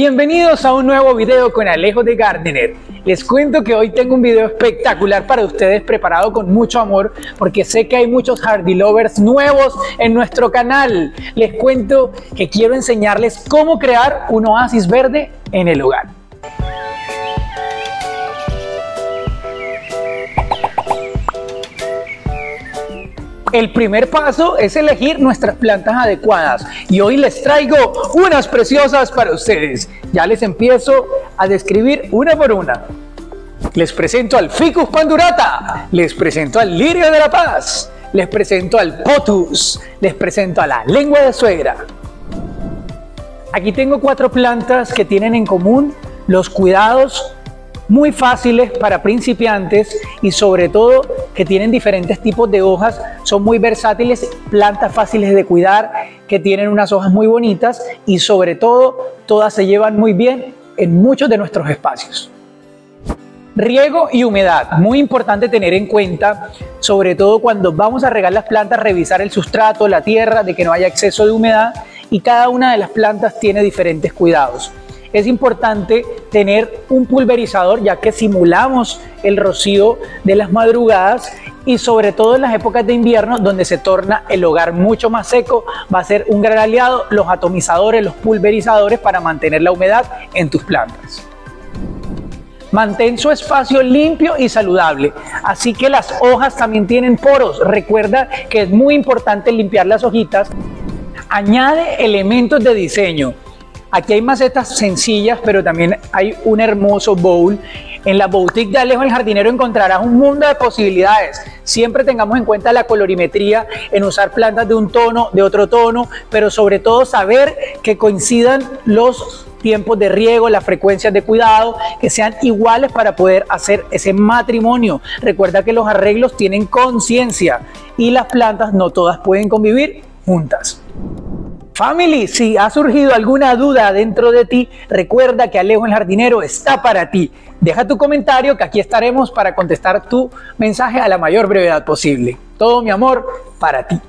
Bienvenidos a un nuevo video con Alejo de Gardener. Les cuento que hoy tengo un video espectacular para ustedes preparado con mucho amor porque sé que hay muchos hardy lovers nuevos en nuestro canal. Les cuento que quiero enseñarles cómo crear un oasis verde en el hogar. El primer paso es elegir nuestras plantas adecuadas y hoy les traigo unas preciosas para ustedes. Ya les empiezo a describir una por una. Les presento al Ficus pandurata, les presento al lirio de la paz, les presento al potus, les presento a la lengua de suegra. Aquí tengo cuatro plantas que tienen en común los cuidados muy fáciles para principiantes y sobre todo que tienen diferentes tipos de hojas, son muy versátiles, plantas fáciles de cuidar, que tienen unas hojas muy bonitas y sobre todo todas se llevan muy bien en muchos de nuestros espacios. Riego y humedad, muy importante tener en cuenta, sobre todo cuando vamos a regar las plantas, revisar el sustrato, la tierra, de que no haya exceso de humedad y cada una de las plantas tiene diferentes cuidados es importante tener un pulverizador ya que simulamos el rocío de las madrugadas y sobre todo en las épocas de invierno donde se torna el hogar mucho más seco va a ser un gran aliado los atomizadores, los pulverizadores para mantener la humedad en tus plantas. Mantén su espacio limpio y saludable. Así que las hojas también tienen poros. Recuerda que es muy importante limpiar las hojitas. Añade elementos de diseño. Aquí hay macetas sencillas, pero también hay un hermoso bowl. En la boutique de Alejo el Jardinero encontrarás un mundo de posibilidades. Siempre tengamos en cuenta la colorimetría, en usar plantas de un tono, de otro tono, pero sobre todo saber que coincidan los tiempos de riego, las frecuencias de cuidado, que sean iguales para poder hacer ese matrimonio. Recuerda que los arreglos tienen conciencia y las plantas no todas pueden convivir juntas. Family, si ha surgido alguna duda dentro de ti, recuerda que Alejo el Jardinero está para ti. Deja tu comentario que aquí estaremos para contestar tu mensaje a la mayor brevedad posible. Todo mi amor para ti.